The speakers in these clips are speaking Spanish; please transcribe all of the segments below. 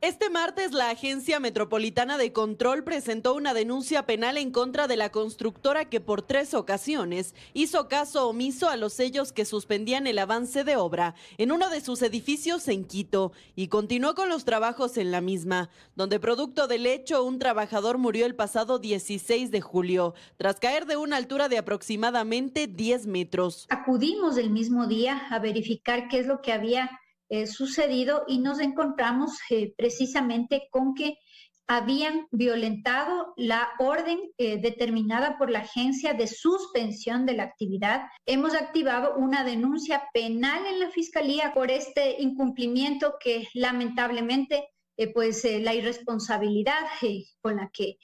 Este martes la Agencia Metropolitana de Control presentó una denuncia penal en contra de la constructora que por tres ocasiones hizo caso omiso a los sellos que suspendían el avance de obra en uno de sus edificios en Quito y continuó con los trabajos en la misma, donde producto del hecho un trabajador murió el pasado 16 de julio tras caer de una altura de aproximadamente 10 metros. Acudimos el mismo día a verificar qué es lo que había eh, sucedido y nos encontramos eh, precisamente con que habían violentado la orden eh, determinada por la agencia de suspensión de la actividad. Hemos activado una denuncia penal en la fiscalía por este incumplimiento que lamentablemente pues la irresponsabilidad con la que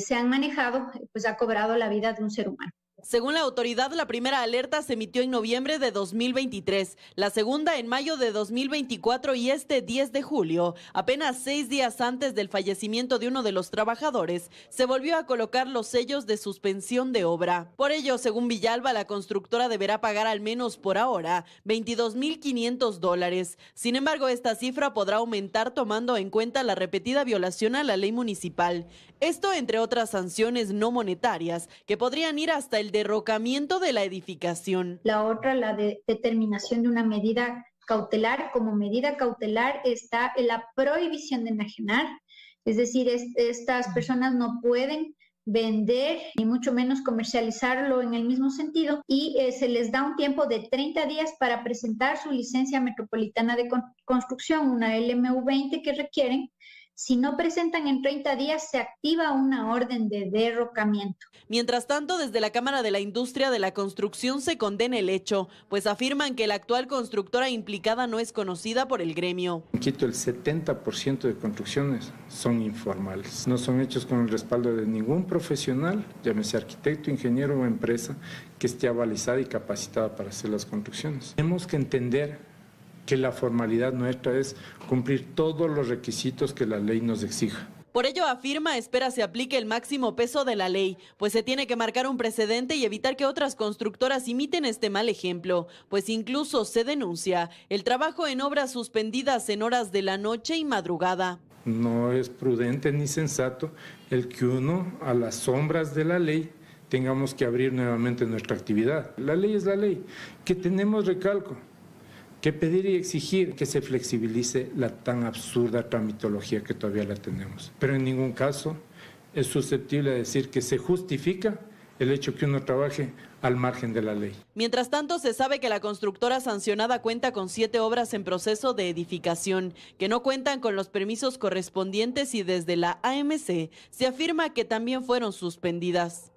se han manejado pues ha cobrado la vida de un ser humano. Según la autoridad, la primera alerta se emitió en noviembre de 2023, la segunda en mayo de 2024 y este 10 de julio, apenas seis días antes del fallecimiento de uno de los trabajadores, se volvió a colocar los sellos de suspensión de obra. Por ello, según Villalba, la constructora deberá pagar al menos por ahora 22.500 dólares. Sin embargo, esta cifra podrá aumentar tomando en cuenta la repetida violación a la ley municipal. Esto entre otras sanciones no monetarias que podrían ir hasta el derrocamiento de la edificación. La otra, la de determinación de una medida cautelar. Como medida cautelar está la prohibición de enajenar, es decir, estas personas no pueden vender ni mucho menos comercializarlo en el mismo sentido y eh, se les da un tiempo de 30 días para presentar su licencia metropolitana de construcción, una LMU20 que requieren si no presentan en 30 días, se activa una orden de derrocamiento. Mientras tanto, desde la Cámara de la Industria de la Construcción se condena el hecho, pues afirman que la actual constructora implicada no es conocida por el gremio. En Quito el 70% de construcciones son informales, no son hechos con el respaldo de ningún profesional, llámese arquitecto, ingeniero o empresa, que esté avalizada y capacitada para hacer las construcciones. Tenemos que entender que la formalidad nuestra es cumplir todos los requisitos que la ley nos exija. Por ello afirma espera se aplique el máximo peso de la ley, pues se tiene que marcar un precedente y evitar que otras constructoras imiten este mal ejemplo, pues incluso se denuncia el trabajo en obras suspendidas en horas de la noche y madrugada. No es prudente ni sensato el que uno, a las sombras de la ley, tengamos que abrir nuevamente nuestra actividad. La ley es la ley. Que tenemos recalco, que pedir y exigir que se flexibilice la tan absurda tramitología que todavía la tenemos. Pero en ningún caso es susceptible de decir que se justifica el hecho que uno trabaje al margen de la ley. Mientras tanto, se sabe que la constructora sancionada cuenta con siete obras en proceso de edificación, que no cuentan con los permisos correspondientes y desde la AMC se afirma que también fueron suspendidas.